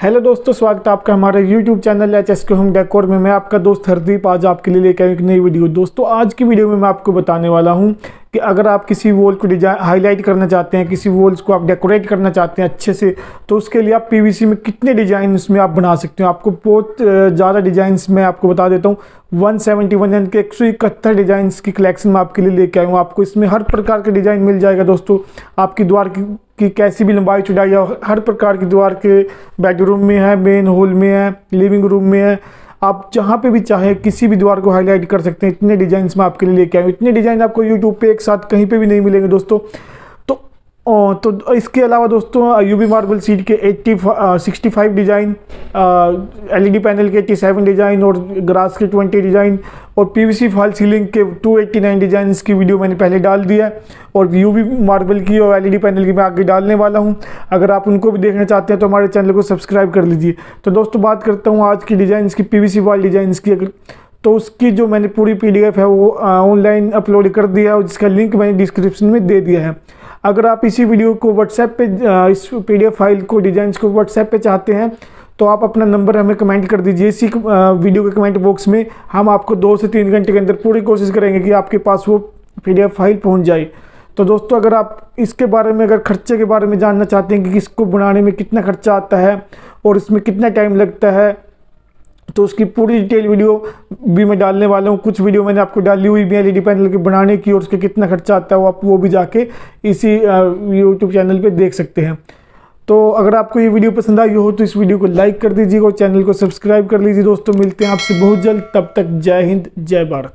Hello दोस्तों स्वागत है आपका हमारे YouTube channel H S K home decor में। मैं आपका दोस्त हरदीप आज आपके लिए लेकर आया एक नई वीडियो। दोस्तों आज की वीडियो में मैं आपको बताने वाला हूँ कि अगर आप किसी वॉल को डिज़ाइन हाईलाइट करना चाहते हैं किसी वॉल्स को आप डेकोरेट करना चाहते हैं अच्छे से तो उसके लिए आप पीवीसी में कितने डिज़ाइन उसमें आप बना सकते हो? आपको बहुत ज़्यादा डिज़ाइंस मैं आपको बता देता हूँ। 171 यानी कि एक सौ इकहत्तर डिज़ाइन की कलेक्शन मैं आपके लिए लेके आया हूँ। आपको इसमें हर प्रकार का डिज़ाइन मिल जाएगा दोस्तों। आपकी द्वार की, की कैसी भी लंबाई चौड़ाई हर प्रकार की द्वार के बेडरूम में है मेन हॉल में है लिविंग रूम में है। आप जहाँ पे भी चाहे, किसी भी द्वार को हाईलाइट कर सकते हैं। इतने डिज़ाइन में आपके लिए लेके आए इतने डिज़ाइन आपको यूट्यूब पे एक साथ कहीं पे भी नहीं मिलेंगे दोस्तों। तो इसके अलावा दोस्तों यूबी मार्बल सीट के 80 65 डिज़ाइन एलईडी पैनल के 87 डिज़ाइन और ग्रास के 20 डिज़ाइन और पीवीसी फॉल सीलिंग के 289 डिज़ाइन की वीडियो मैंने पहले डाल दिया है और यूबी मार्बल की और एलईडी पैनल की मैं आगे डालने वाला हूँ। अगर आप उनको भी देखना चाहते हैं तो हमारे चैनल को सब्सक्राइब कर लीजिए। तो दोस्तों, बात करता हूँ आज की डिज़ाइन की पी वॉल डिज़ाइन की अगर। तो उसकी जो मैंने पूरी पीडीएफ है वो ऑनलाइन अपलोड कर दिया है और जिसका लिंक मैंने डिस्क्रिप्शन में दे दिया है। अगर आप इसी वीडियो को व्हाट्सएप पे इस पीडीएफ फ़ाइल को डिज़ाइन को व्हाट्सएप पे चाहते हैं तो आप अपना नंबर हमें कमेंट कर दीजिए। इसी वीडियो के कमेंट बॉक्स में हम आपको दो से तीन घंटे के अंदर पूरी कोशिश करेंगे कि आपके पास वो पीडीएफ फ़ाइल पहुँच जाए। तो दोस्तों, अगर आप इसके बारे में, अगर खर्चे के बारे में जानना चाहते हैं कि इसको बनाने में कितना खर्चा आता है और इसमें कितना टाइम लगता है तो उसकी पूरी डिटेल वीडियो भी मैं डालने वाला हूँ। कुछ वीडियो मैंने आपको डाली हुई भी एल ई पैनल के बनाने की और उसके कितना खर्चा आता है, वो आप वो भी जाके इसी यूट्यूब चैनल पर देख सकते हैं। तो अगर आपको ये वीडियो पसंद आई हो तो इस वीडियो को लाइक कर दीजिएगा और चैनल को सब्सक्राइब कर लीजिए दोस्तों। मिलते हैं आपसे बहुत जल्द। तब तक जय हिंद, जय भारत।